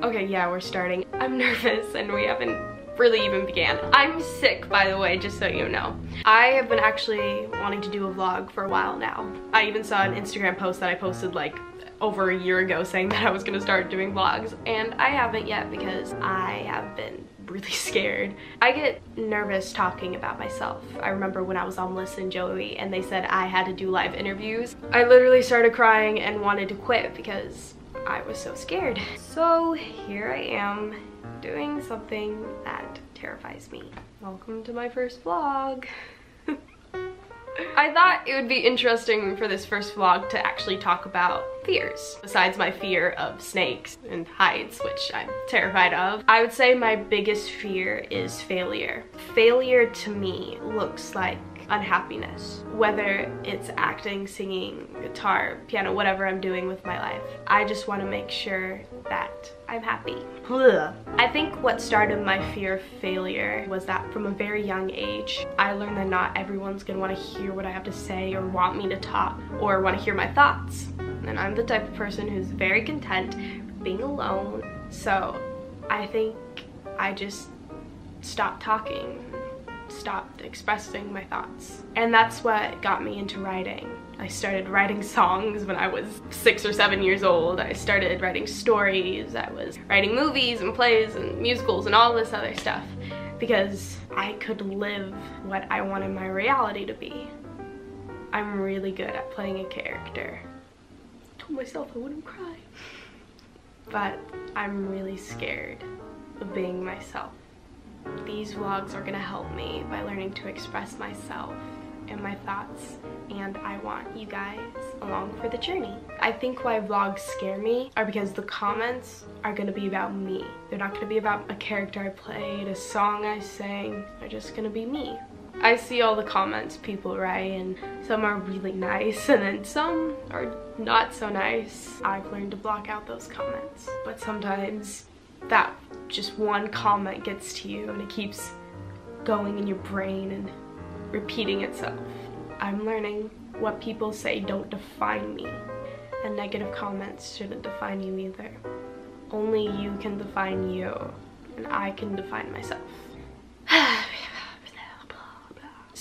Okay, yeah, we're starting. I'm nervous and we haven't really even began. I'm sick, by the way, just so you know. I have been actually wanting to do a vlog for a while now. I even saw an Instagram post that I posted like over a year ago saying that I was gonna start doing vlogs and I haven't yet because I have been really scared. I get nervous talking about myself. I remember when I was on Listen Joey and they said I had to do live interviews. I literally started crying and wanted to quit because I was so scared. So here I am doing something that terrifies me. Welcome to my first vlog. I thought it would be interesting for this first vlog to actually talk about fears. Besides my fear of snakes and heights, which I'm terrified of, I would say my biggest fear is failure. Failure to me looks like unhappiness, whether it's acting, singing, guitar, piano, whatever I'm doing with my life. I just want to make sure that I'm happy. I think what started my fear of failure was that from a very young age, I learned that not everyone's gonna want to hear what I have to say or want me to talk or want to hear my thoughts. And I'm the type of person who's very content being alone. So I think I just stopped talking stopped expressing my thoughts. And that's what got me into writing. I started writing songs when I was six or seven years old. I started writing stories. I was writing movies and plays and musicals and all this other stuff because I could live what I wanted my reality to be. I'm really good at playing a character. I told myself I wouldn't cry. But I'm really scared of being myself. These vlogs are gonna help me by learning to express myself and my thoughts and I want you guys along for the journey. I think why vlogs scare me are because the comments are gonna be about me. They're not gonna be about a character I played, a song I sang. They're just gonna be me. I see all the comments people write and some are really nice and then some are not so nice. I've learned to block out those comments. But sometimes that just one comment gets to you and it keeps going in your brain and repeating itself. I'm learning what people say don't define me and negative comments shouldn't define you either. Only you can define you and I can define myself.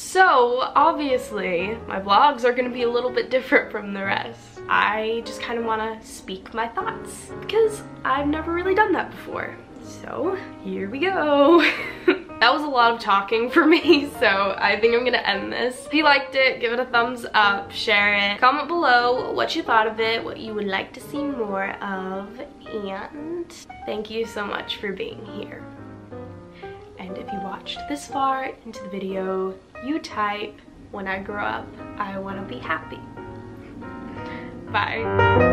so obviously my vlogs are gonna be a little bit different from the rest. I just kind of want to speak my thoughts because I've never really done that before. So here we go. that was a lot of talking for me, so I think I'm gonna end this. If you liked it, give it a thumbs up, share it. Comment below what you thought of it, what you would like to see more of, and thank you so much for being here. And if you watched this far into the video, you type, when I grow up, I wanna be happy. Bye.